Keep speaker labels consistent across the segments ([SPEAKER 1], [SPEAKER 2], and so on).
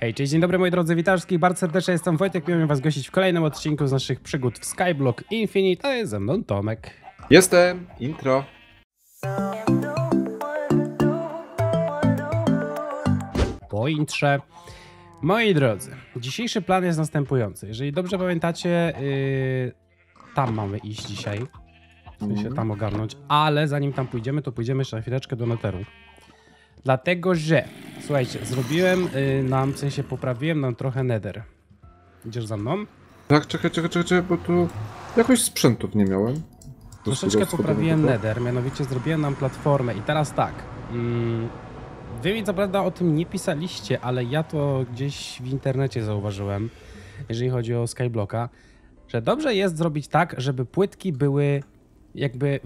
[SPEAKER 1] Hej, cześć, dzień dobry moi drodzy, witam wszystkich bardzo serdecznie, jestem Wojtek, miałem was gościć w kolejnym odcinku z naszych przygód w Skyblock Infinite, a jest ze mną Tomek.
[SPEAKER 2] Jestem, intro.
[SPEAKER 1] Po intrze. Moi drodzy, dzisiejszy plan jest następujący. Jeżeli dobrze pamiętacie, yy, tam mamy iść dzisiaj. W sensie
[SPEAKER 2] Mhm.
[SPEAKER 1] tam ogarnąć, ale zanim tam pójdziemy, to pójdziemy jeszcze na chwileczkę do Netheru. Dlatego, że, słuchajcie, zrobiłem yy, nam, w sensie poprawiłem nam trochę Nether. Idziesz za mną?
[SPEAKER 2] Tak, czekaj, czekaj, czekaj, czekaj, bo tu jakoś sprzętów nie miałem.
[SPEAKER 1] Troszeczkę poprawiłem. Nether, mianowicie zrobiłem nam platformę i teraz tak. Mm, wy mi co prawda o tym nie pisaliście, ale ja to gdzieś w internecie zauważyłem, jeżeli chodzi o Skyblocka, że dobrze jest zrobić tak, żeby płytki były jakby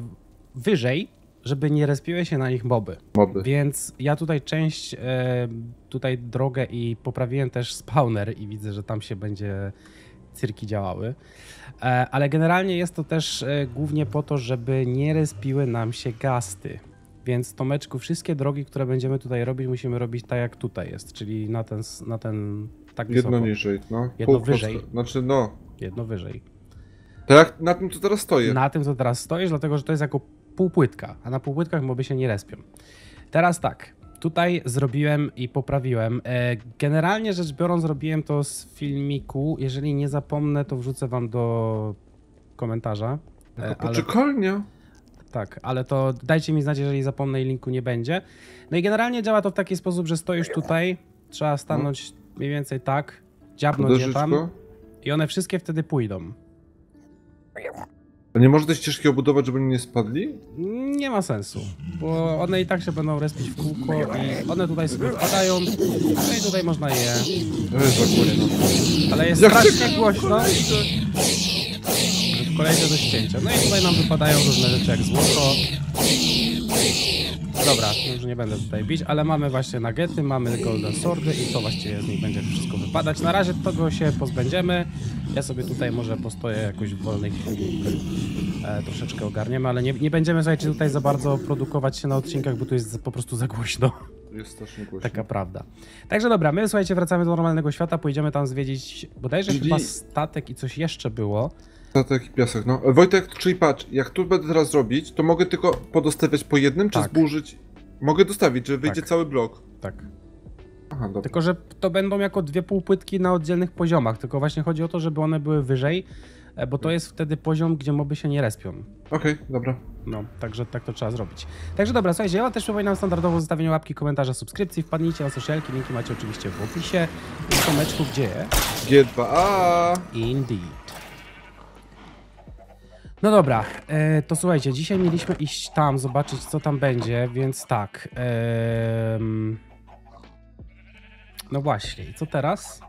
[SPEAKER 1] wyżej, żeby nie respiły się na nich moby.
[SPEAKER 2] Moby.
[SPEAKER 1] Więc ja tutaj część, e, tutaj drogę i poprawiłem też spawner i widzę, że tam się będzie cyrki działały. E, ale generalnie jest to też e, głównie po to, żeby nie respiły nam się gasty. Więc Tomeczku, wszystkie drogi, które będziemy tutaj robić, musimy robić tak jak tutaj jest, czyli na ten, na ten tak
[SPEAKER 2] Jedno
[SPEAKER 1] wysoko,
[SPEAKER 2] niżej, no.
[SPEAKER 1] Jedno
[SPEAKER 2] Pół
[SPEAKER 1] wyżej.
[SPEAKER 2] prosto. Znaczy, no.
[SPEAKER 1] jedno wyżej.
[SPEAKER 2] Tak na tym, co teraz stoję.
[SPEAKER 1] Na tym, co teraz stoisz, dlatego że to jest jako półpłytka, a na półpłytkach moby się nie respią. Teraz tak, tutaj zrobiłem i poprawiłem. E, Generalnie rzecz biorąc, zrobiłem to z filmiku. Jeżeli nie zapomnę, to wrzucę wam do komentarza. E, Ale,
[SPEAKER 2] poczekalnia.
[SPEAKER 1] tak, ale to dajcie mi znać, jeżeli zapomnę i linku nie będzie. No i generalnie działa to w taki sposób, że stoisz tutaj, trzeba stanąć mniej więcej tak, dziabnąć je tam i one wszystkie wtedy pójdą.
[SPEAKER 2] A nie można tej ścieżki obudować, żeby oni nie spadli?
[SPEAKER 1] Nie ma sensu, bo one i tak się będą respić w kółko i one tutaj sobie wpadają, no i tutaj można je,
[SPEAKER 2] To jest za głośno.
[SPEAKER 1] ale jest
[SPEAKER 2] Jak
[SPEAKER 1] strasznie
[SPEAKER 2] się-
[SPEAKER 1] głośno. Kolejne do ścięcia. No i tutaj nam wypadają różne rzeczy jak złoto. Dobra, już nie będę tutaj bić, ale mamy właśnie nagety, mamy golden swordy i to właściwie z nich będzie wszystko wypadać. Na razie tego się pozbędziemy. Ja sobie tutaj może postoję jakoś w wolnej chwili e, troszeczkę ogarniemy, ale nie, nie będziemy, słuchajcie, tutaj za bardzo produkować się na odcinkach, bo tu jest po prostu za głośno.
[SPEAKER 2] Jest strasznie głośno.
[SPEAKER 1] Taka prawda. Także dobra, my słuchajcie, wracamy do normalnego świata, pójdziemy tam zwiedzić bodajże
[SPEAKER 2] Czyli-
[SPEAKER 1] chyba statek i coś jeszcze było.
[SPEAKER 2] Statek i piasek, no. Wojtek, czyli patrz, jak tu będę teraz robić, to mogę tylko podostawiać po jednym, czy
[SPEAKER 1] Tak.
[SPEAKER 2] zburzyć? Mogę dostawić, że wyjdzie
[SPEAKER 1] Tak.
[SPEAKER 2] cały blok.
[SPEAKER 1] Tak.
[SPEAKER 2] Aha, dobra.
[SPEAKER 1] Tylko, że to będą jako dwie półpłytki na oddzielnych poziomach, tylko właśnie chodzi o to, żeby one były wyżej, e, bo to jest wtedy poziom, gdzie moby się nie respią.
[SPEAKER 2] Okej, dobra.
[SPEAKER 1] No, także tak to trzeba zrobić. Także dobra, słuchajcie, ja też przypominam standardowo zostawienie łapki, komentarza, subskrypcji, wpadnijcie na socialki, linki macie oczywiście w opisie. I w Tomeczku gdzie?
[SPEAKER 2] G2A.
[SPEAKER 1] Indeed. No dobra, e, to słuchajcie, dzisiaj mieliśmy iść tam, zobaczyć co tam będzie, więc tak. em, no właśnie, i co teraz?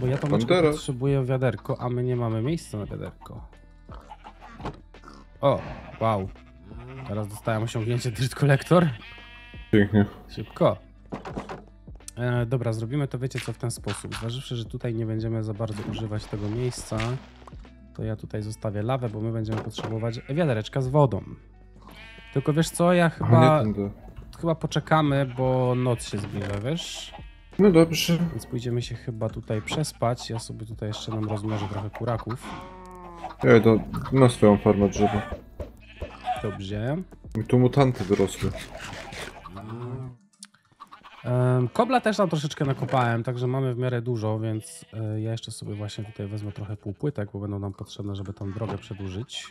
[SPEAKER 1] Bo ja to
[SPEAKER 2] teraz?
[SPEAKER 1] potrzebuję wiaderko, a my nie mamy miejsca na wiaderko. O, wow. Teraz dostałem osiągnięcie Dirt Collector.
[SPEAKER 2] Pięknie.
[SPEAKER 1] Szybko. E, dobra, zrobimy to, wiecie co, w ten sposób. Zważywszy, że tutaj nie będziemy za bardzo używać tego miejsca, to ja tutaj zostawię lawę, bo my będziemy potrzebować wiadereczka z wodą. Tylko wiesz co, ja chyba, chyba poczekamy, bo noc się zbliża, wiesz?
[SPEAKER 2] No dobrze.
[SPEAKER 1] Więc pójdziemy się chyba tutaj przespać. Ja sobie tutaj jeszcze nam rozmnożę trochę kuraków.
[SPEAKER 2] Ja idę na swoją farmę drzewa.
[SPEAKER 1] Dobrze.
[SPEAKER 2] Mi tu mutanty wyrosły.
[SPEAKER 1] Em, Kobla też tam troszeczkę nakopałem, także mamy w miarę dużo, więc e, ja jeszcze sobie właśnie tutaj wezmę trochę półpłytek, bo będą nam potrzebne, żeby tą drogę przedłużyć.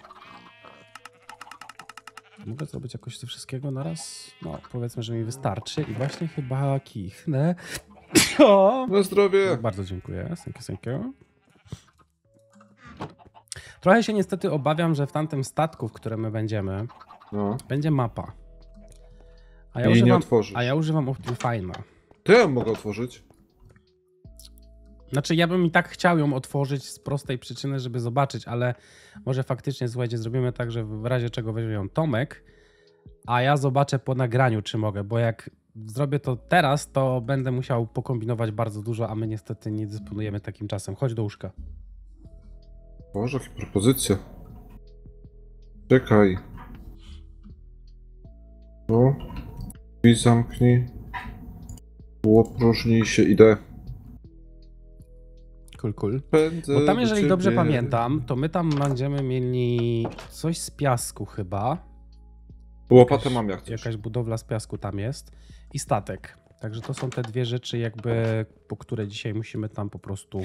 [SPEAKER 1] Mogę zrobić jakoś to wszystkiego na raz? No, powiedzmy, że mi wystarczy i właśnie chyba kichnę. O!
[SPEAKER 2] Na zdrowie.
[SPEAKER 1] Bardzo dziękuję. Thank you, thank you. Trochę się niestety obawiam, że w tamtym statku, w którym my będziemy,
[SPEAKER 2] No.
[SPEAKER 1] będzie mapa. A ja
[SPEAKER 2] I nie
[SPEAKER 1] używam,
[SPEAKER 2] otworzysz.
[SPEAKER 1] a ja używam Optifine'a.
[SPEAKER 2] To ja mogę otworzyć.
[SPEAKER 1] Znaczy, ja bym i tak chciał ją otworzyć z prostej przyczyny, żeby zobaczyć, ale może faktycznie, słuchajcie, zrobimy tak, że w razie czego weźmie ją Tomek, a ja zobaczę po nagraniu, czy mogę, bo jak zrobię to teraz, to będę musiał pokombinować bardzo dużo, a my niestety nie dysponujemy takim czasem. Chodź do łóżka.
[SPEAKER 2] Boże, jakie propozycje. Czekaj. No. I zamknij. Opróżnij się, idę.
[SPEAKER 1] Cool, cool.
[SPEAKER 2] Pędzę
[SPEAKER 1] Bo tam,
[SPEAKER 2] do
[SPEAKER 1] jeżeli dobrze pamiętam, to my tam będziemy mieli coś z piasku chyba.
[SPEAKER 2] Łopatę
[SPEAKER 1] Jakaś-
[SPEAKER 2] mam jak coś.
[SPEAKER 1] Jakaś budowla z piasku tam jest. I statek. Także to są te dwie rzeczy, jakby po które dzisiaj musimy tam po prostu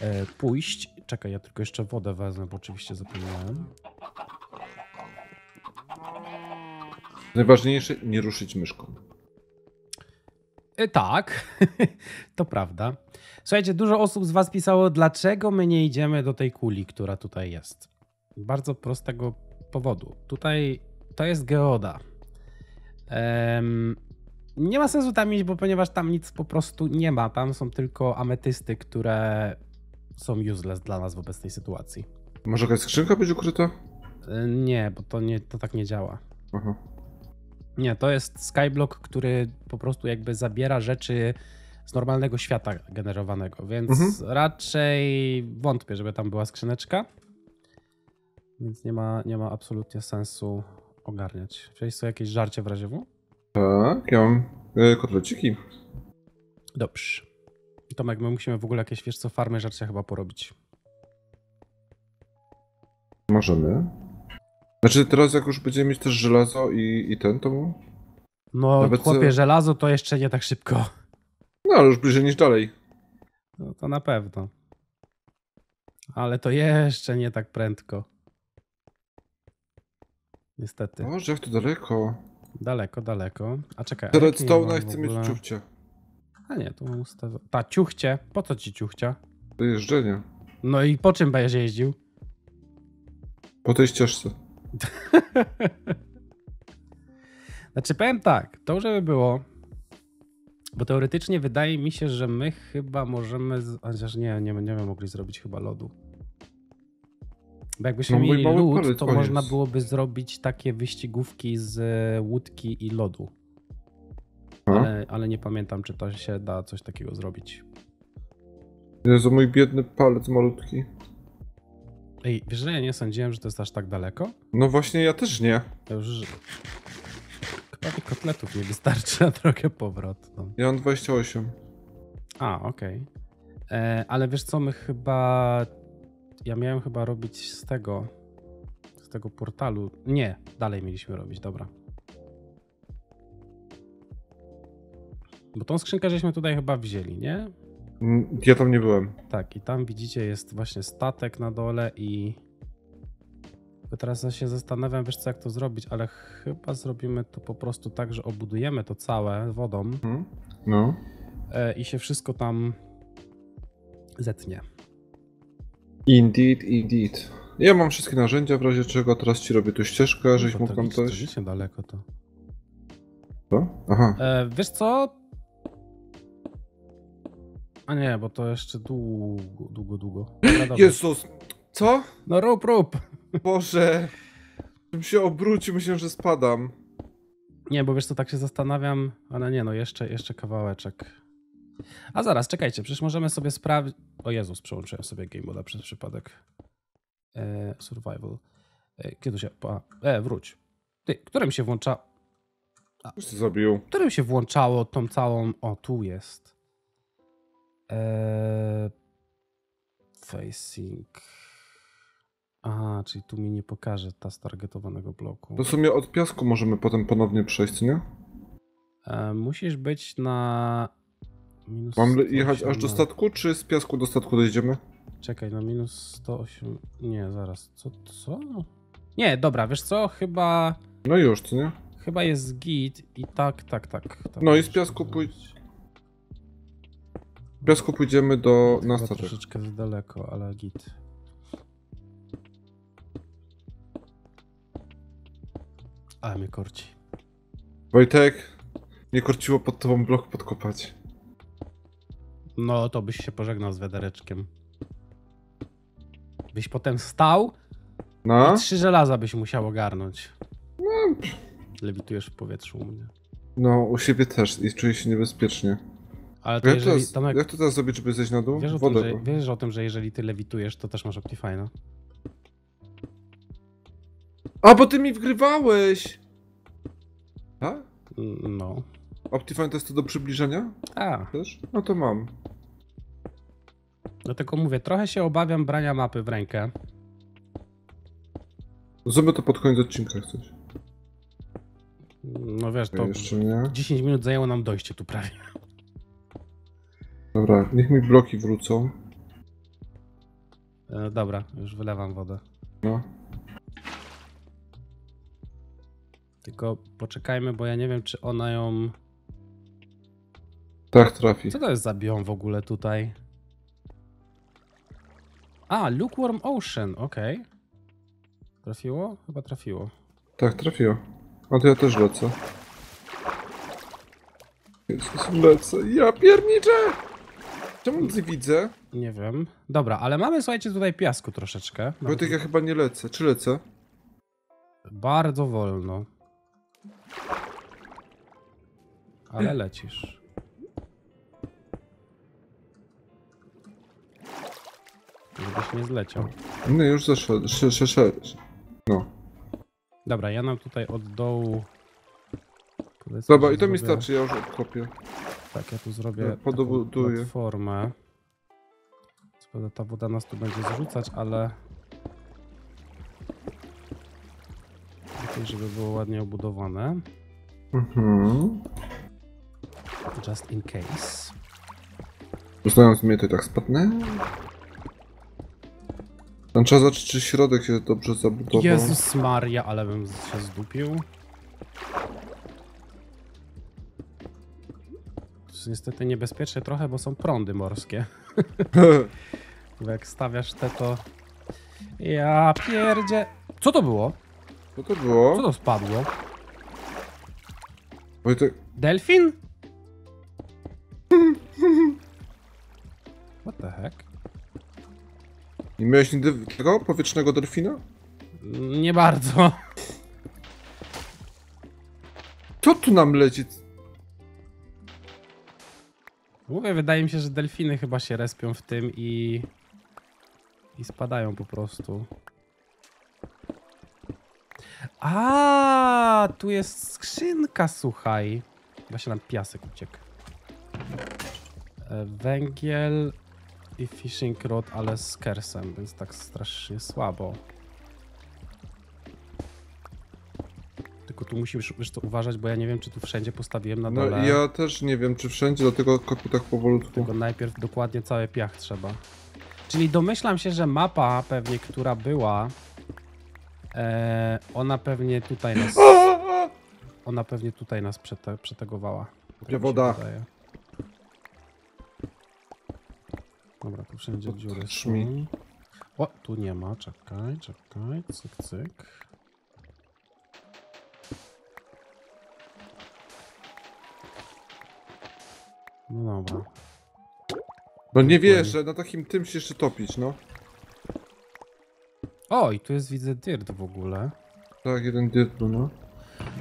[SPEAKER 1] e, pójść. Czekaj, ja tylko jeszcze wodę wezmę, bo oczywiście zapomniałem.
[SPEAKER 2] Najważniejsze, nie ruszyć myszką.
[SPEAKER 1] E, tak, to prawda. Słuchajcie, dużo osób z Was pisało, dlaczego my nie idziemy do tej kuli, która tutaj jest. Bardzo prostego powodu. Tutaj to jest geoda. Nie ma sensu tam iść, bo ponieważ tam nic po prostu nie ma. Tam są tylko ametysty, które są useless dla nas w obecnej sytuacji.
[SPEAKER 2] Może jakaś skrzynka być ukryta?
[SPEAKER 1] E, nie, bo to, nie, to tak nie działa.
[SPEAKER 2] Aha.
[SPEAKER 1] Nie, to jest skyblock, który po prostu jakby zabiera rzeczy z normalnego świata generowanego, więc
[SPEAKER 2] Mhm.
[SPEAKER 1] raczej wątpię, żeby tam była skrzyneczka. Więc nie ma, nie ma absolutnie sensu ogarniać. Wziąłeś sobie jakieś żarcie w razie W?
[SPEAKER 2] Tak, ja mam e, kotleciki.
[SPEAKER 1] Dobrze. Tomek, my musimy w ogóle jakieś, wiesz co, farmy żarcia chyba porobić.
[SPEAKER 2] Możemy. Znaczy teraz jak już będziemy mieć też żelazo i, i ten, to...
[SPEAKER 1] No,
[SPEAKER 2] Nawet
[SPEAKER 1] chłopie,
[SPEAKER 2] co-
[SPEAKER 1] żelazo to jeszcze nie tak szybko.
[SPEAKER 2] No ale już bliżej niż dalej.
[SPEAKER 1] No to na pewno. Ale to jeszcze nie tak prędko. Niestety.
[SPEAKER 2] Boże, jak to daleko.
[SPEAKER 1] Daleko, daleko. A czekaj. jaki
[SPEAKER 2] redstone'a chcę
[SPEAKER 1] ogóle-
[SPEAKER 2] mieć ciuchcie.
[SPEAKER 1] A nie, tu mam ustawione. Ta, ciuchcie. Po co ci ciuchcia?
[SPEAKER 2] Do jeżdżenia.
[SPEAKER 1] No i po czym będziesz jeździł?
[SPEAKER 2] Po tej ścieżce.
[SPEAKER 1] Znaczy powiem tak, to żeby było, bo teoretycznie wydaje mi się, że my chyba możemy, chociaż nie, nie będziemy mogli zrobić chyba lodu. Bo jakbyśmy
[SPEAKER 2] No,
[SPEAKER 1] mieli lód, to
[SPEAKER 2] koniec.
[SPEAKER 1] można byłoby zrobić takie wyścigówki z e, łódki i lodu. Ale, ale nie pamiętam, czy to się da coś takiego zrobić.
[SPEAKER 2] Jezu, mój biedny palec malutki.
[SPEAKER 1] Ej, wiesz, że ja nie sądziłem, że to jest aż tak daleko?
[SPEAKER 2] No właśnie, ja też nie.
[SPEAKER 1] To już... Chyba tych kotletów nie wystarczy na drogę powrotną.
[SPEAKER 2] Ja mam 28.
[SPEAKER 1] A, okej. E, Ale wiesz co, my chyba... Ja miałem chyba robić z tego... Z tego portalu... Nie, dalej mieliśmy robić, dobra. Bo tą skrzynkę żeśmy tutaj chyba wzięli, nie?
[SPEAKER 2] Mm, Ja tam nie byłem.
[SPEAKER 1] Tak, i tam widzicie jest właśnie statek na dole i... Bo teraz ja się zastanawiam, wiesz co, jak to zrobić, ale chyba zrobimy to po prostu tak, że obudujemy to całe wodą
[SPEAKER 2] Hmm? No.
[SPEAKER 1] e, i się wszystko tam zetnie.
[SPEAKER 2] Indeed, indeed. Ja mam wszystkie narzędzia, w razie czego teraz ci robię tu ścieżkę, żeś
[SPEAKER 1] Bo
[SPEAKER 2] mógł
[SPEAKER 1] to
[SPEAKER 2] tam
[SPEAKER 1] to
[SPEAKER 2] coś.
[SPEAKER 1] widzicie daleko to.
[SPEAKER 2] Co? Aha.
[SPEAKER 1] E, wiesz co? A nie, bo to jeszcze długo, długo, długo. Dobra.
[SPEAKER 2] Jezus! Co?
[SPEAKER 1] No rób, rób.
[SPEAKER 2] Boże! Czym się obrócił, myślałem, że spadam.
[SPEAKER 1] Nie, bo wiesz co, tak się zastanawiam, ale nie, no jeszcze, jeszcze kawałeczek. A zaraz, czekajcie, przecież możemy sobie sprawdzić... O Jezus, przełączyłem sobie game moda przez przypadek. E, survival. E, kiedy się... A, e, wróć. Ty, którym się włącza...
[SPEAKER 2] Już to zabił.
[SPEAKER 1] Którym się włączało tą całą... O, tu jest. E, facing... Aha, czyli tu mi nie pokaże ta stargetowanego bloku.
[SPEAKER 2] To w sumie od piasku możemy potem ponownie przejść, nie?
[SPEAKER 1] E, musisz być na. Minus
[SPEAKER 2] Mam jechać aż do
[SPEAKER 1] 118.
[SPEAKER 2] statku, czy z piasku do statku dojdziemy?
[SPEAKER 1] Czekaj, na minus 108. Nie, zaraz. Co? Co? Nie, dobra, wiesz co? Chyba.
[SPEAKER 2] No już, co nie?
[SPEAKER 1] Chyba jest git i tak, tak, tak. tak
[SPEAKER 2] No i z piasku
[SPEAKER 1] to
[SPEAKER 2] pój-
[SPEAKER 1] zrobić.
[SPEAKER 2] Z piasku pójdziemy do... na statek.
[SPEAKER 1] troszeczkę za daleko, ale git. Ale mnie korci.
[SPEAKER 2] Wojtek, mnie korciło pod tobą blok podkopać.
[SPEAKER 1] No to byś się pożegnał z wiadereczkiem. Byś potem stał
[SPEAKER 2] No?
[SPEAKER 1] i trzy żelaza byś musiał ogarnąć. Lewitujesz w powietrzu u mnie.
[SPEAKER 2] No, u siebie też i czuję się niebezpiecznie.
[SPEAKER 1] Ale to
[SPEAKER 2] Jak
[SPEAKER 1] jeżeli,
[SPEAKER 2] teraz,
[SPEAKER 1] Tomek,
[SPEAKER 2] jak to teraz zrobić, żeby zejść na dół?
[SPEAKER 1] wiesz, o tym, że, wiesz o tym, że jeżeli ty lewitujesz, to też masz Optifine'a.
[SPEAKER 2] A, bo ty mi wgrywałeś! A?
[SPEAKER 1] Mm, No.
[SPEAKER 2] Optifine to jest to do przybliżenia?
[SPEAKER 1] A,
[SPEAKER 2] Też? No to mam.
[SPEAKER 1] Dlatego mówię, trochę się obawiam brania mapy w rękę.
[SPEAKER 2] Zrobię to pod koniec odcinka, coś.
[SPEAKER 1] No wiesz,
[SPEAKER 2] To
[SPEAKER 1] to
[SPEAKER 2] jeszcze nie.
[SPEAKER 1] 10 minut zajęło nam dojście tu prawie.
[SPEAKER 2] Dobra, niech mi bloki wrócą.
[SPEAKER 1] E, dobra, już wylewam wodę.
[SPEAKER 2] No.
[SPEAKER 1] Tylko poczekajmy, bo ja nie wiem, czy ona ją...
[SPEAKER 2] Tak trafi.
[SPEAKER 1] Co to jest za biom w ogóle tutaj? A, Lukewarm Ocean, okej. Trafiło? Chyba trafiło.
[SPEAKER 2] Tak, trafiło. A to ja też lecę. Jezus, lecę. Ja pierniczę! Czemu nic nie widzę?
[SPEAKER 1] Nie wiem. Dobra, ale mamy, słuchajcie, tutaj piasku troszeczkę.
[SPEAKER 2] Wojtek, ja chyba nie lecę. Czy lecę?
[SPEAKER 1] Bardzo wolno. Ale lecisz. Żebyś nie zleciał.
[SPEAKER 2] Nie, już zeszedł. Sze, sze, sze. No.
[SPEAKER 1] Dobra, ja nam tutaj od dołu... powiedzmy,
[SPEAKER 2] Dobra, i to mi
[SPEAKER 1] zrobię-
[SPEAKER 2] starczy, ja już odkopię.
[SPEAKER 1] Tak, ja tu zrobię
[SPEAKER 2] Ja podobuduję.
[SPEAKER 1] platformę. Co prawda ta woda nas tu będzie zrzucać, ale... Lepiej, żeby było ładnie obudowane.
[SPEAKER 2] Mhm.
[SPEAKER 1] Just in case.
[SPEAKER 2] Znając mnie, to tak spadnę. Tam trzeba zobaczyć, czy środek się dobrze zabudował.
[SPEAKER 1] Jezus Maria, ale bym się zdupił. To jest niestety niebezpieczne trochę, bo są prądy morskie. Bo jak stawiasz te, to... Ja pierdzie... Co to było?
[SPEAKER 2] Co to
[SPEAKER 1] Co
[SPEAKER 2] było?
[SPEAKER 1] to spadło?
[SPEAKER 2] Wojtek,
[SPEAKER 1] Delfin? What the heck?
[SPEAKER 2] Nie miałeś nigdy tego powietrznego delfina?
[SPEAKER 1] Nie bardzo.
[SPEAKER 2] Co tu nam leci?
[SPEAKER 1] Mówię, wydaje mi się, że delfiny chyba się respią w tym i... I spadają po prostu. A, tu jest skrzynka, słuchaj. Właśnie nam piasek uciekł. E, Węgiel i fishing rod, ale z kersem, więc tak strasznie słabo. Tylko tu musisz wiesz co, uważać, bo ja nie wiem, czy tu wszędzie postawiłem na
[SPEAKER 2] No
[SPEAKER 1] dole.
[SPEAKER 2] ja też nie wiem, czy wszędzie, dlatego kopię tak powolutku.
[SPEAKER 1] Tylko najpierw dokładnie cały piach trzeba. Czyli domyślam się, że mapa pewnie, która była, e, ona pewnie tutaj nas, ona pewnie tutaj nas przete, przetegowała. Tak się
[SPEAKER 2] woda.
[SPEAKER 1] Dobra, tu wszędzie dziury są. O, tu nie ma, czekaj, czekaj, cyk, cyk. No dobra.
[SPEAKER 2] No nie wierzę, na takim tym się jeszcze topić, no.
[SPEAKER 1] O, i tu jest widzę dirt w ogóle.
[SPEAKER 2] Tak, jeden dyplu, no.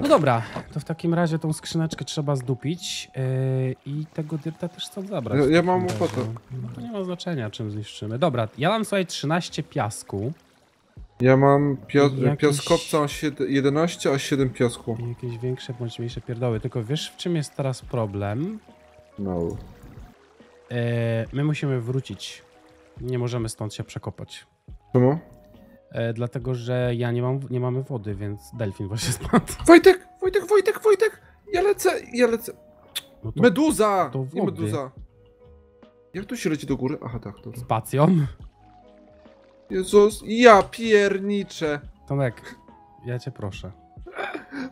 [SPEAKER 1] No dobra, to w takim razie tą skrzyneczkę trzeba zdupić yy, i tego dyrta też chcę zabrać.
[SPEAKER 2] Ja-
[SPEAKER 1] w
[SPEAKER 2] ja
[SPEAKER 1] takim
[SPEAKER 2] mam ochotę.
[SPEAKER 1] No to nie ma znaczenia, czym zniszczymy. Dobra, ja mam słuchaj 13 piasku
[SPEAKER 2] Ja mam pia
[SPEAKER 1] Jakiś-
[SPEAKER 2] piaskowca 7, 11, a 7 piasku.
[SPEAKER 1] i jakieś większe bądź mniejsze pierdoły. Tylko wiesz, w czym jest teraz problem?
[SPEAKER 2] No.
[SPEAKER 1] Yy, my musimy wrócić. Nie możemy stąd się przekopać.
[SPEAKER 2] Czemu?
[SPEAKER 1] Yy, dlatego, że ja nie mam, nie mamy wody, więc delfin właśnie spadł.
[SPEAKER 2] Wojtek, Wojtek, Wojtek, Wojtek! Ja lecę, ja lecę.
[SPEAKER 1] No to
[SPEAKER 2] Meduza!
[SPEAKER 1] to
[SPEAKER 2] Nie meduza. Jak tu się leci do góry? Aha, tak, dobra.
[SPEAKER 1] spacją.
[SPEAKER 2] Jezus, ja pierniczę.
[SPEAKER 1] Tomek, ja cię proszę.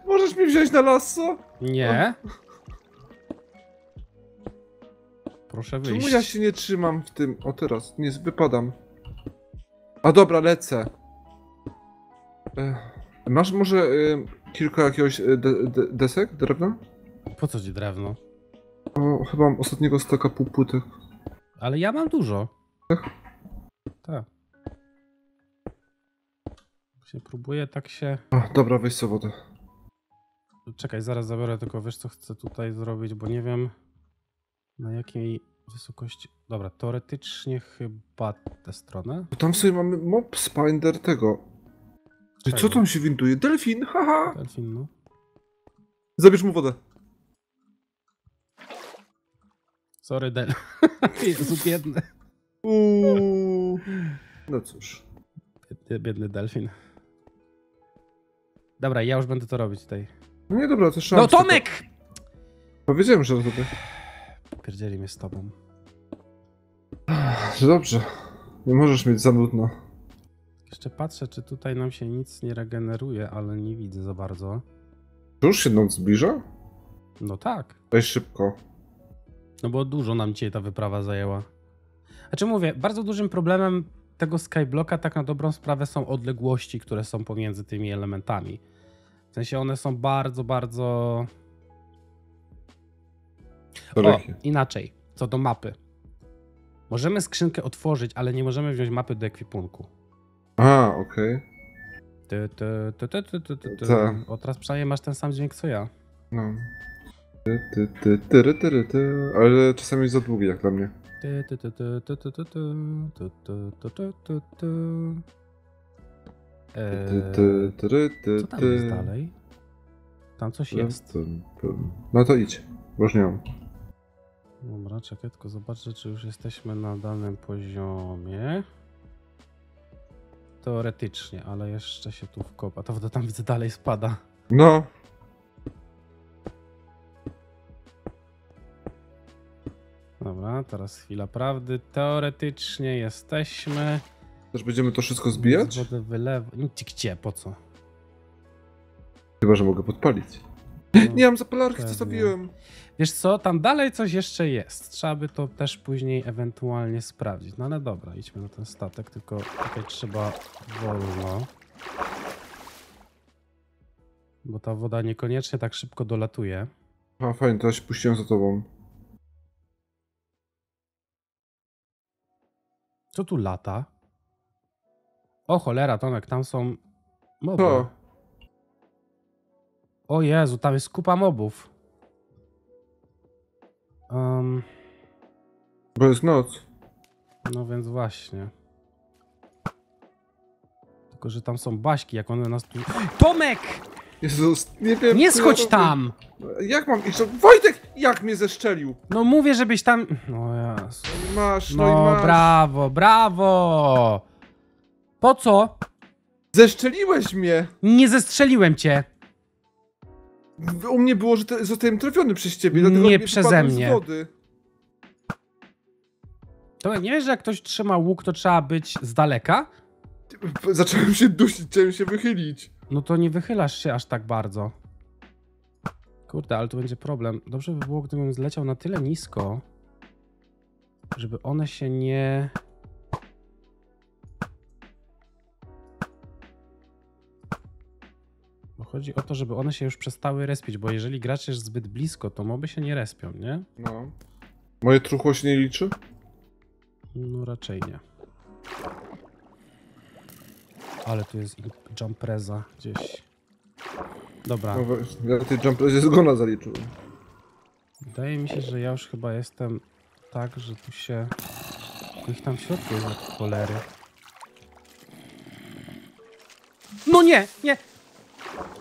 [SPEAKER 2] Możesz mi wziąć na lasso?
[SPEAKER 1] Nie. Proszę wyjść.
[SPEAKER 2] Czemu ja się nie trzymam w tym? O teraz, nie wypadam. A dobra, lecę. Ech. Masz może y, kilka jakiegoś y, de, de, desek, drewna?
[SPEAKER 1] Po co ci drewno?
[SPEAKER 2] O, chyba mam ostatniego staka półpłytek.
[SPEAKER 1] Ale ja mam dużo.
[SPEAKER 2] Tak?
[SPEAKER 1] Tak. Się próbuję tak się...
[SPEAKER 2] A, dobra, weź sobie wodę.
[SPEAKER 1] Czekaj, zaraz zabiorę, tylko wiesz co chcę tutaj zrobić, bo nie wiem na jakiej wysokości... Dobra, teoretycznie chyba tę stronę.
[SPEAKER 2] Bo tam sobie mamy mob spinder tego. Co tam się winduje? Delfin, haha!
[SPEAKER 1] Delfin, no.
[SPEAKER 2] Zabierz mu wodę.
[SPEAKER 1] Sorry, Del. Jezu, biedny.
[SPEAKER 2] Uuu. No cóż.
[SPEAKER 1] Biedny, biedny delfin. Dobra, ja już będę to robić tutaj.
[SPEAKER 2] No nie dobra, to szans.
[SPEAKER 1] No Tomek!
[SPEAKER 2] Powiedziałem, że zrobię.
[SPEAKER 1] Pierdzieli mnie z tobą.
[SPEAKER 2] Dobrze. Nie możesz mieć za nudno.
[SPEAKER 1] Jeszcze patrzę, czy tutaj nam się nic nie regeneruje, ale nie widzę za bardzo.
[SPEAKER 2] Już się noc zbliża?
[SPEAKER 1] No tak.
[SPEAKER 2] Weź szybko.
[SPEAKER 1] No bo dużo nam dzisiaj ta wyprawa zajęła. Znaczy mówię, bardzo dużym problemem tego Skyblocka tak na dobrą sprawę są odległości, które są pomiędzy tymi elementami. W sensie one są bardzo, bardzo... O, inaczej, co do mapy. Możemy skrzynkę otworzyć, ale nie możemy wziąć mapy do ekwipunku.
[SPEAKER 2] A, okej.
[SPEAKER 1] Ty, ty, ty, ty, ty, ty, ty, ty.
[SPEAKER 2] Tak.
[SPEAKER 1] O, teraz przynajmniej masz ten sam dźwięk co ja.
[SPEAKER 2] No. Ty, ty, ty, tyry, tyry, ty. Ale czasami jest za długi jak dla mnie.
[SPEAKER 1] Ty, ty, ty, ty, ty, ty, ty, ty, ty, ty, ty, ty, ty, ty.
[SPEAKER 2] Ty,
[SPEAKER 1] Eee,
[SPEAKER 2] ty, tyry, ty,
[SPEAKER 1] Co tam
[SPEAKER 2] ty.
[SPEAKER 1] jest dalej? Tam coś jest.
[SPEAKER 2] Pum, pum. No to idź. Już nie mam.
[SPEAKER 1] Dobra, czekaj, tylko zobaczę, czy już jesteśmy na danym poziomie. Teoretycznie, ale jeszcze się tu wkopa. To woda tam widzę dalej spada.
[SPEAKER 2] No.
[SPEAKER 1] Dobra, teraz chwila prawdy. Teoretycznie jesteśmy.
[SPEAKER 2] Też będziemy to wszystko zbijać?
[SPEAKER 1] Wodę wylew... Gdzie, po co?
[SPEAKER 2] Chyba, że mogę podpalić. Nie mam zapalarki, co
[SPEAKER 1] pewnie.
[SPEAKER 2] zabiłem.
[SPEAKER 1] Wiesz co, tam dalej coś jeszcze jest. Trzeba by to też później ewentualnie sprawdzić. No ale dobra, idźmy na ten statek, tylko tutaj trzeba wolno. Bo ta woda niekoniecznie tak szybko dolatuje.
[SPEAKER 2] A, fajnie, teraz się puściłem za tobą.
[SPEAKER 1] Co tu lata? O cholera, Tomek, tam są moby.
[SPEAKER 2] To.
[SPEAKER 1] O Jezu, tam jest kupa mobów. Um,
[SPEAKER 2] Bo jest noc.
[SPEAKER 1] no więc właśnie. Tylko, że tam są baśki, jak one nas tu... Tomek!
[SPEAKER 2] Jezus, nie wiem.
[SPEAKER 1] Nie
[SPEAKER 2] co ja
[SPEAKER 1] schodź
[SPEAKER 2] robię.
[SPEAKER 1] tam!
[SPEAKER 2] Jak mam iść? Wojtek! Jak mnie zeszczelił?
[SPEAKER 1] No mówię, żebyś tam... No Jezu.
[SPEAKER 2] Masz, no, i
[SPEAKER 1] No
[SPEAKER 2] masz.
[SPEAKER 1] brawo, brawo! Po co?
[SPEAKER 2] Zeszczeliłeś mnie!
[SPEAKER 1] Nie zestrzeliłem cię.
[SPEAKER 2] U mnie było, że te, zostałem trafiony przez ciebie, dlatego
[SPEAKER 1] Nie przeze mnie.
[SPEAKER 2] Z wody.
[SPEAKER 1] Tomek, nie wiesz, że jak ktoś trzyma łuk, to trzeba być z daleka?
[SPEAKER 2] Zacząłem się dusić, chciałem się wychylić.
[SPEAKER 1] No to nie wychylasz się aż tak bardzo. Kurde, ale tu będzie problem. Dobrze by było, gdybym zleciał na tyle nisko, żeby one się nie... Bo chodzi o to, żeby one się już przestały respić, bo jeżeli gracz jest zbyt blisko, to moby się nie respią, nie?
[SPEAKER 2] No. Moje truchło się nie liczy?
[SPEAKER 1] No raczej nie. Ale tu jest jumpreza gdzieś. Dobra.
[SPEAKER 2] No, ja tej jumprezie zgona zaliczyłem.
[SPEAKER 1] Wydaje mi się, że ja już chyba jestem tak, że tu się... Ich tam w środku jest cholery. No nie, nie!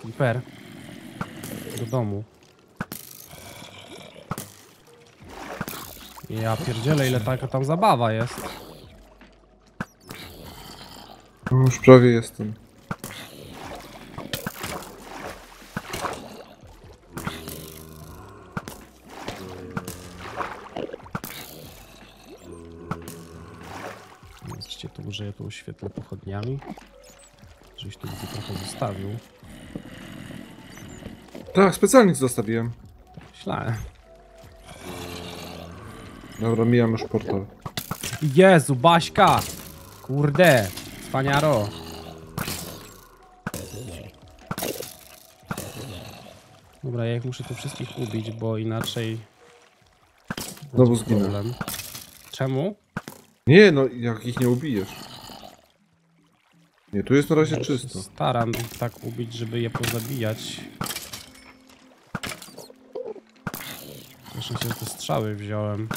[SPEAKER 1] Creeper. Do domu. Ja pierdzielę, ile taka tam zabawa jest.
[SPEAKER 2] Już prawie jestem.
[SPEAKER 1] Zobaczcie, tu użyję tu oświetlę pochodniami. Żeś tu widzę trochę zostawił.
[SPEAKER 2] Tak, specjalnie to zostawiłem.
[SPEAKER 1] Myślałem.
[SPEAKER 2] Dobra, mijam już portal.
[SPEAKER 1] Jezu, Baśka! Kurde, wspaniaro. Dobra, ja ich muszę tu wszystkich ubić, bo inaczej...
[SPEAKER 2] Znowu zginę.
[SPEAKER 1] Czemu?
[SPEAKER 2] Nie, no jak ich nie ubijesz. Nie, tu jest na razie
[SPEAKER 1] Ja
[SPEAKER 2] czysto.
[SPEAKER 1] Staram tak ubić, żeby je pozabijać. Zresztą się te strzały wziąłem.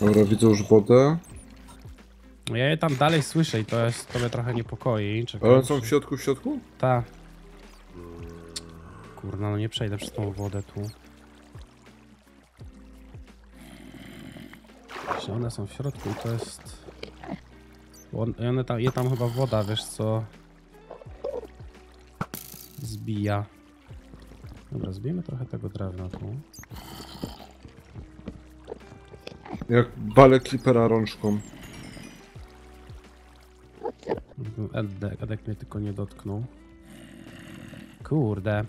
[SPEAKER 2] Dobra, widzę już wodę.
[SPEAKER 1] Ja je tam dalej słyszę i to jest, to mnie trochę niepokoi. Czekaj,
[SPEAKER 2] Ale one są w środku, w środku?
[SPEAKER 1] Ta. Kurna, no nie przejdę przez tą wodę tu. Właśnie one są w środku i to jest... bo on- I one tam, je tam chyba woda, wiesz co... Zbija. Dobra, zbijmy trochę tego drewna tu.
[SPEAKER 2] Jak balę klipera rączką.
[SPEAKER 1] Edek, Edek mnie tylko nie dotknął. Kurde.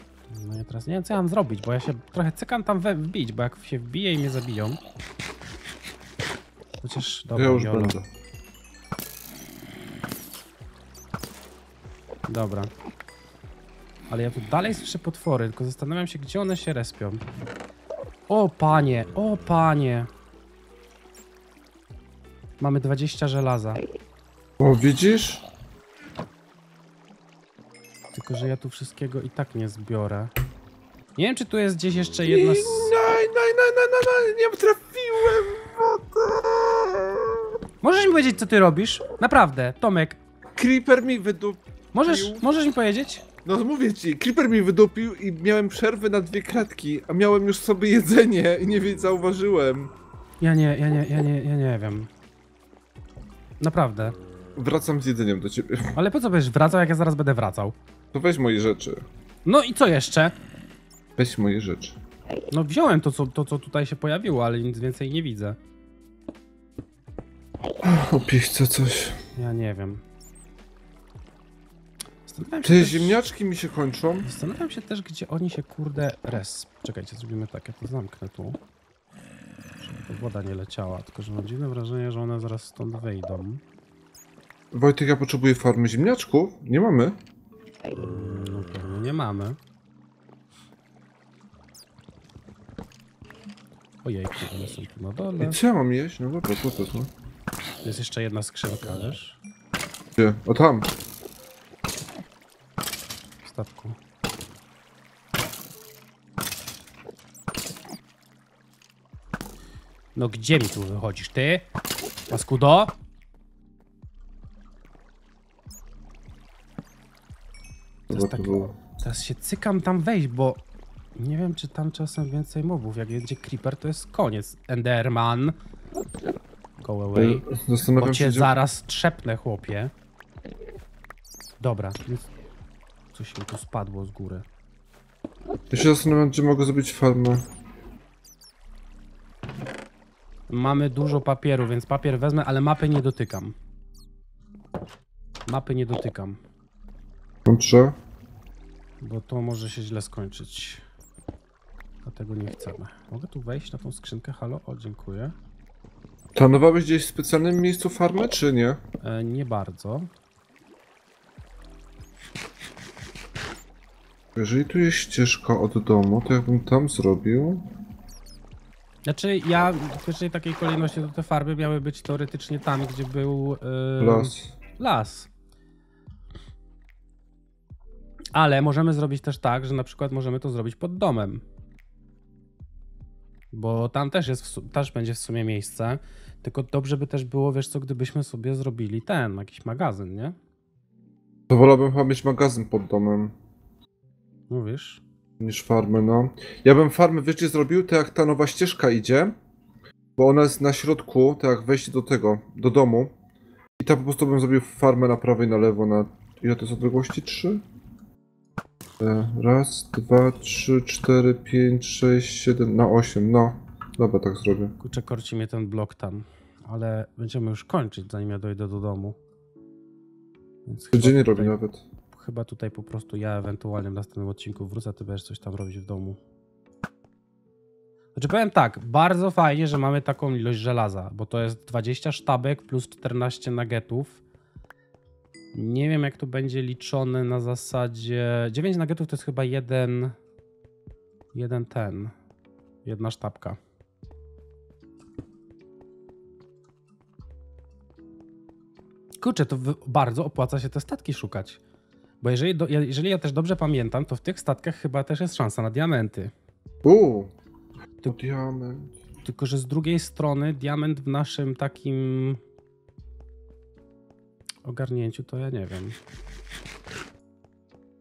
[SPEAKER 1] No ja teraz nie wiem co ja mam zrobić, bo ja się trochę cykam tam we, wbić, bo jak się wbije i mnie zabiją. Chociaż dobra,
[SPEAKER 2] ja już
[SPEAKER 1] jolo.
[SPEAKER 2] będę.
[SPEAKER 1] Dobra. Ale ja tu dalej słyszę potwory, tylko zastanawiam się, gdzie one się respią. O panie, o panie. Mamy 20 żelaza.
[SPEAKER 2] O, widzisz?
[SPEAKER 1] Tylko, że ja tu wszystkiego i tak nie zbiorę. Nie wiem, czy tu jest gdzieś jeszcze jedno... Z...
[SPEAKER 2] naj, naj, naj, naj, naj, naj, nie trafiłem w wodę.
[SPEAKER 1] Możesz mi powiedzieć, co ty robisz? Naprawdę, Tomek.
[SPEAKER 2] Creeper mi wydupił.
[SPEAKER 1] Możesz, możesz mi powiedzieć?
[SPEAKER 2] No mówię ci, Creeper mi wydupił i miałem przerwę na dwie kratki, a miałem już sobie jedzenie i nie zauważyłem.
[SPEAKER 1] Ja nie, ja nie, ja nie, ja nie wiem. Naprawdę.
[SPEAKER 2] Wracam z jedzeniem do ciebie.
[SPEAKER 1] Ale po co będziesz wracał, jak ja zaraz będę wracał?
[SPEAKER 2] To weź moje rzeczy.
[SPEAKER 1] No i co jeszcze?
[SPEAKER 2] Weź moje rzeczy.
[SPEAKER 1] No wziąłem to, co, to, co tutaj się pojawiło, ale nic więcej nie widzę.
[SPEAKER 2] Opiechce coś.
[SPEAKER 1] Ja nie wiem. Zastanawiam
[SPEAKER 2] Te
[SPEAKER 1] też,
[SPEAKER 2] ziemniaczki mi się kończą.
[SPEAKER 1] zastanawiam się też, gdzie oni się kurde res. Czekajcie, zrobimy tak, ja to zamknę tu. Żeby to woda nie leciała, tylko że mam dziwne wrażenie, że one zaraz stąd wyjdą.
[SPEAKER 2] Wojtek, ja potrzebuję farmy ziemniaczków. Nie mamy.
[SPEAKER 1] Mm, No pewnie nie mamy. Ojej, one są tu na dole.
[SPEAKER 2] I co ja mam jeść? No dobra, to to no.
[SPEAKER 1] Jest jeszcze jedna skrzynka, wiesz?
[SPEAKER 2] Gdzie? O tam.
[SPEAKER 1] Statku. No gdzie mi tu wychodzisz, ty? Paskudo? To tak, teraz się cykam tam wejść, bo nie wiem, czy tam czasem więcej mobów. Jak będzie creeper, to jest koniec. Enderman. Go away. Bo cię zaraz trzepnę, chłopie. Dobra, więc coś mi tu spadło z góry.
[SPEAKER 2] Ja się zastanawiam, gdzie mogę zrobić farmę.
[SPEAKER 1] Mamy dużo papieru, więc papier wezmę, ale mapy nie dotykam. Mapy nie dotykam,
[SPEAKER 2] Dobrze.
[SPEAKER 1] bo to może się źle skończyć. Dlatego nie chcemy. Mogę tu wejść na tą skrzynkę? Halo? O, dziękuję.
[SPEAKER 2] Planowałeś gdzieś w specjalnym miejscu farmę, czy nie?
[SPEAKER 1] E, nie bardzo.
[SPEAKER 2] Jeżeli tu jest ścieżka od domu, to ja bym tam zrobił.
[SPEAKER 1] Znaczy, ja w pierwszej takiej kolejności to te farby miały być teoretycznie tam, gdzie był e,
[SPEAKER 2] Las.
[SPEAKER 1] las. Ale możemy zrobić też tak, że na przykład możemy to zrobić pod domem. Bo tam też jest, też będzie w sumie miejsce. Tylko dobrze by też było, wiesz co, gdybyśmy sobie zrobili ten, jakiś magazyn, nie?
[SPEAKER 2] To wolałbym chyba mieć magazyn pod domem.
[SPEAKER 1] Mówisz?
[SPEAKER 2] niż farmę, no. Ja bym farmę, wiesz gdzie zrobił? To jak ta nowa ścieżka idzie, bo ona jest na środku, to jak wejście do tego, do domu. I tam po prostu bym zrobił farmę na prawo i na lewo na... Ile to jest odległości? Trzy? E, Raz, dwa, trzy, cztery, pięć, sześć, siedem, na osiem, no. Dobra, tak zrobię.
[SPEAKER 1] Kurczę, korci mnie ten blok tam. Ale będziemy już kończyć, zanim ja dojdę do domu. Więc
[SPEAKER 2] Codziennie robię
[SPEAKER 1] tutaj-
[SPEAKER 2] nawet.
[SPEAKER 1] Chyba tutaj po prostu ja ewentualnie w następnym odcinku wrócę, ty będziesz coś tam robić w domu. Znaczy powiem tak, bardzo fajnie, że mamy taką ilość żelaza, bo to jest 20 sztabek plus 14 nuggetów. Nie wiem jak to będzie liczone na zasadzie... 9 nuggetów to jest chyba jeden... Jeden ten. Jedna sztabka. Kurczę, to bardzo opłaca się te statki szukać. Bo jeżeli, do, jeżeli ja też dobrze pamiętam, to w tych statkach chyba też jest szansa na diamenty.
[SPEAKER 2] Uuu! To diament.
[SPEAKER 1] Tylko, że z drugiej strony diament w naszym takim ogarnięciu to ja nie wiem.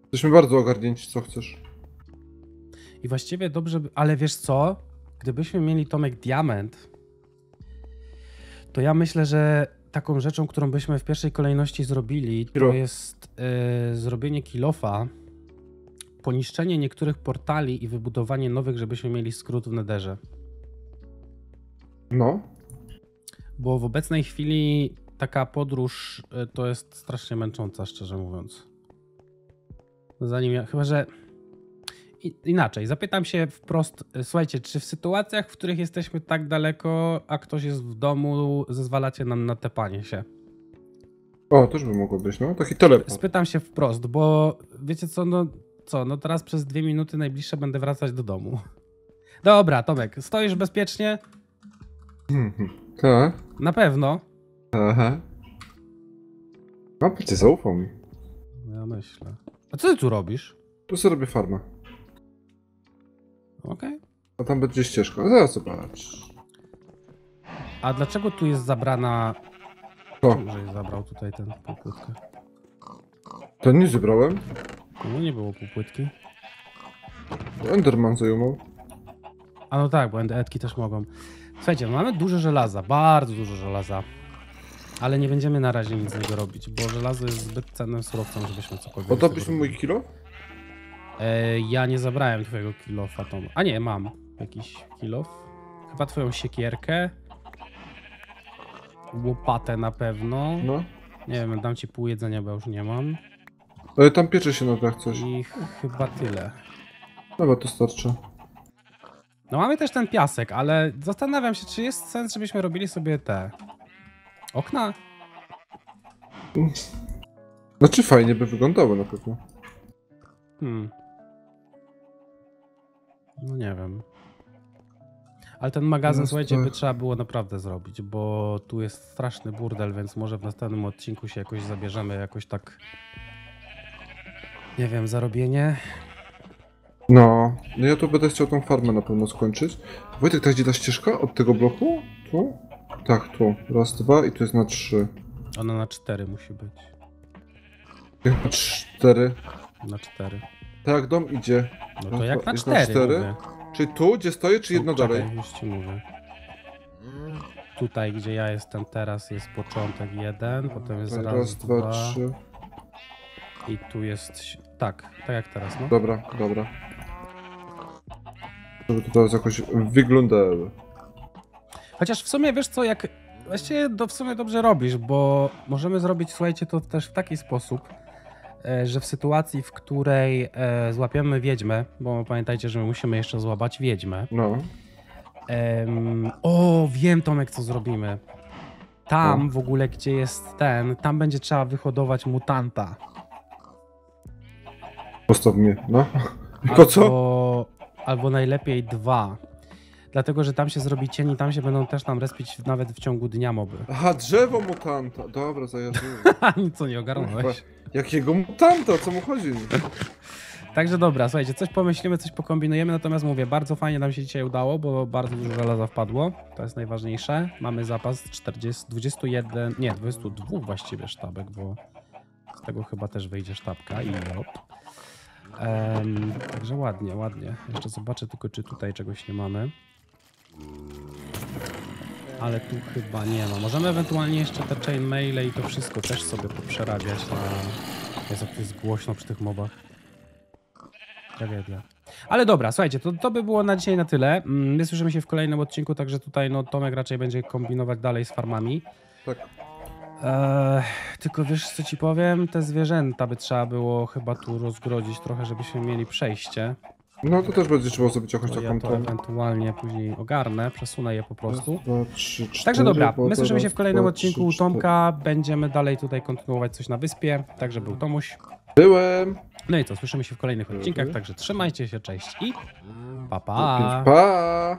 [SPEAKER 2] Jesteśmy bardzo ogarnięci, co chcesz.
[SPEAKER 1] I właściwie dobrze, ale wiesz co? Gdybyśmy mieli Tomek diament, To ja myślę, że taką rzeczą, którą byśmy w pierwszej kolejności zrobili, to jest e, zrobienie kilofa, poniszczenie niektórych portali i wybudowanie nowych, żebyśmy mieli skrót w nederze.
[SPEAKER 2] No.
[SPEAKER 1] Bo w obecnej chwili taka podróż e, to jest strasznie męcząca, szczerze mówiąc. Zanim ja, chyba że. Inaczej, zapytam się wprost, e, słuchajcie, czy w sytuacjach, w których jesteśmy tak daleko, a ktoś jest w domu, zezwalacie nam na tepanie się?
[SPEAKER 2] O, też by mogło być, no. Taki teleport.
[SPEAKER 1] Spytam się wprost, bo wiecie co, no co, no teraz przez dwie minuty najbliższe będę wracać do domu. Dobra, Tomek, stoisz bezpiecznie?
[SPEAKER 2] Mhm. Tak.
[SPEAKER 1] Na pewno.
[SPEAKER 2] Aha. No, cię zaufał mi.
[SPEAKER 1] Ja myślę. A co ty tu robisz?
[SPEAKER 2] Tu sobie robię farmę.
[SPEAKER 1] Okej.
[SPEAKER 2] A tam będzie ścieżka. Zaraz zobacz.
[SPEAKER 1] A dlaczego tu jest zabrana...
[SPEAKER 2] O,
[SPEAKER 1] Czemu zabrał tutaj ten półpłytkę?
[SPEAKER 2] to nie zebrałem.
[SPEAKER 1] No nie było półpłytki.
[SPEAKER 2] Enderman zajumał.
[SPEAKER 1] A no tak, bo NDE-tki też mogą. Słuchajcie, no mamy dużo żelaza, bardzo dużo żelaza. Ale nie będziemy na razie nic z niego robić, bo żelazo jest zbyt cennym surowcem, żebyśmy cokolwiek z tego
[SPEAKER 2] Oddałbyś mi mój kilo?
[SPEAKER 1] E, ja nie zabrałem twojego kilofa, Tom. A nie, mam jakiś kilof. Chyba twoją siekierkę. Łopatę na pewno.
[SPEAKER 2] No.
[SPEAKER 1] Nie wiem, dam ci pół jedzenia, bo już nie mam.
[SPEAKER 2] Ale tam piecze się na dach coś.
[SPEAKER 1] I chyba tyle.
[SPEAKER 2] Dobra, to starczy.
[SPEAKER 1] No mamy też ten piasek, ale zastanawiam się, czy jest sens, żebyśmy robili sobie te okna?
[SPEAKER 2] Znaczy fajnie by wyglądało na pewno.
[SPEAKER 1] Hmm. No nie wiem. Ale ten magazyn,
[SPEAKER 2] No,
[SPEAKER 1] słuchajcie, by trzeba było naprawdę zrobić, bo tu jest straszny burdel, więc może w następnym odcinku się jakoś zabierzemy, jakoś tak. Nie wiem, zarobienie.
[SPEAKER 2] No. No ja tu będę chciał tą farmę na pewno skończyć. Wojtek, tak gdzie ta ścieżka? Od tego bloku? Tu? Tak, tu. Raz, dwa i tu jest na trzy.
[SPEAKER 1] Ona na cztery musi być.
[SPEAKER 2] Na cztery.
[SPEAKER 1] Na cztery.
[SPEAKER 2] Tak dom idzie.
[SPEAKER 1] No to jak na
[SPEAKER 2] jest
[SPEAKER 1] cztery,
[SPEAKER 2] cztery? Czy tu, gdzie stoję, czy jedno
[SPEAKER 1] czekaj,
[SPEAKER 2] dalej?
[SPEAKER 1] już ci mówię. Tutaj, gdzie ja jestem teraz, jest początek jeden, potem jest raz,
[SPEAKER 2] raz, dwa,
[SPEAKER 1] dwa
[SPEAKER 2] trzy.
[SPEAKER 1] i tu jest... Tak, tak jak teraz, no.
[SPEAKER 2] Dobra, dobra. Żeby to teraz jakoś wyglądało.
[SPEAKER 1] Chociaż w sumie wiesz co, jak właściwie do, w sumie dobrze robisz, bo możemy zrobić, słuchajcie, to też w taki sposób, że w sytuacji, w której e, złapiemy wiedźmę, bo pamiętajcie, że my musimy jeszcze złapać wiedźmę.
[SPEAKER 2] No.
[SPEAKER 1] O, wiem Tomek, co zrobimy. Tam
[SPEAKER 2] No.
[SPEAKER 1] w ogóle, gdzie jest ten, tam będzie trzeba wyhodować mutanta.
[SPEAKER 2] Postaw mnie, no. Po co?
[SPEAKER 1] Albo najlepiej dwa. Dlatego, że tam się zrobi cień i tam się będą też nam respić nawet w ciągu dnia moby.
[SPEAKER 2] Aha, drzewo mutanta. Dobra, zajarzyłem.
[SPEAKER 1] Nic co nie ogarnąłeś.
[SPEAKER 2] Jakiego mutanta? O co mu chodzi?
[SPEAKER 1] Także dobra, słuchajcie, coś pomyślimy, coś pokombinujemy, natomiast mówię, bardzo fajnie nam się dzisiaj udało, bo bardzo dużo żelaza wpadło, to jest najważniejsze. Mamy zapas 40, 21, nie, 22 właściwie sztabek, bo z tego chyba też wyjdzie sztabka i. Em, także ładnie, ładnie. Jeszcze zobaczę tylko, czy tutaj czegoś nie mamy. Ale tu chyba nie ma. Możemy ewentualnie jeszcze te chainmaile i to wszystko też sobie poprzerabiać na... Jak to jest głośno przy tych mobach. Tragedia. Ale dobra, słuchajcie, to, to by było na dzisiaj na tyle. Mm, My słyszymy się w kolejnym odcinku, także tutaj no, Tomek raczej będzie kombinować dalej z farmami.
[SPEAKER 2] Tak.
[SPEAKER 1] Eee, tylko wiesz co ci powiem? Te zwierzęta by trzeba było chyba tu rozgrodzić trochę, żebyśmy mieli przejście.
[SPEAKER 2] No to też będzie trzeba zrobić jakąś
[SPEAKER 1] To ja
[SPEAKER 2] taką
[SPEAKER 1] to
[SPEAKER 2] tą.
[SPEAKER 1] ewentualnie później ogarnę, przesunę je po prostu.
[SPEAKER 2] Raz, dwa, trzy, cztery,
[SPEAKER 1] Także dobra, my
[SPEAKER 2] to
[SPEAKER 1] słyszymy się
[SPEAKER 2] raz,
[SPEAKER 1] w kolejnym
[SPEAKER 2] dwa,
[SPEAKER 1] odcinku u
[SPEAKER 2] trzy.
[SPEAKER 1] Tomka. Będziemy dalej tutaj kontynuować coś na wyspie. Także był Tomuś.
[SPEAKER 2] Byłem.
[SPEAKER 1] No i co, słyszymy się w kolejnych odcinkach, także trzymajcie się, cześć i
[SPEAKER 2] Pa.
[SPEAKER 1] pa!
[SPEAKER 2] pa.